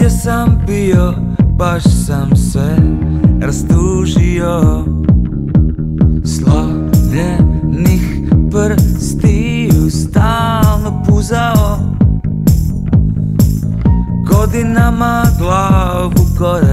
gdje sam bio Baš sam se rastužio. Slomljenih prstiju Stalno puzao Godinama glavu gore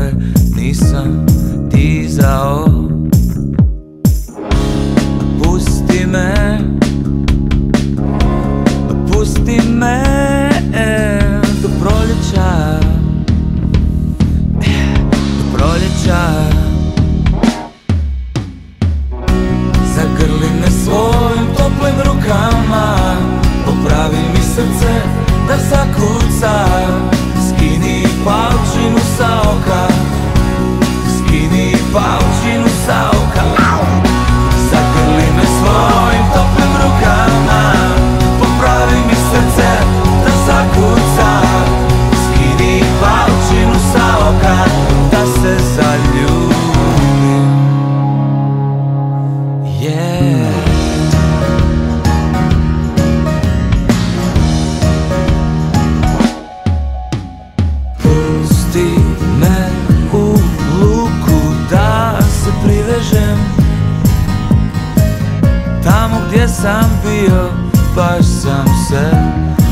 sam bio, baš sam se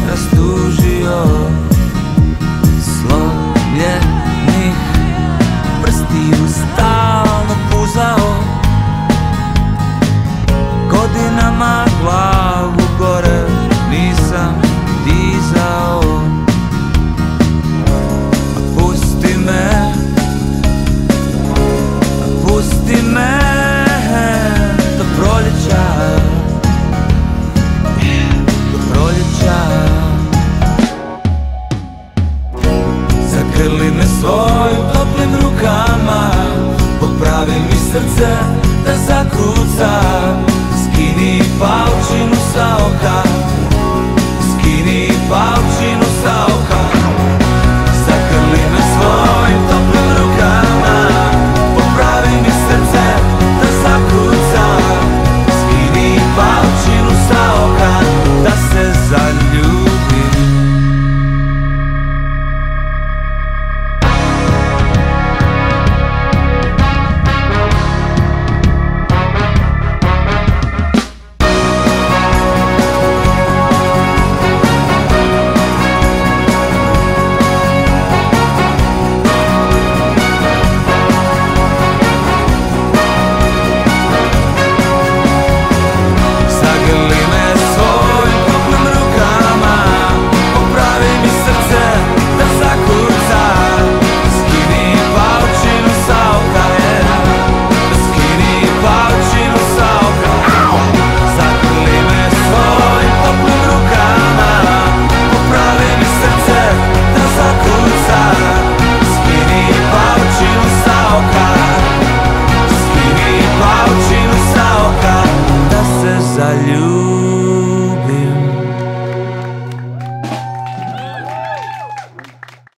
rastužio. Slomljen tvojim toplim rukama Popravi mi srce da zakuca Skini paučinu sa oka cabeçalho.